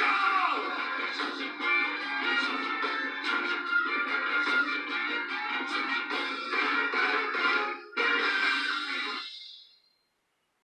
God!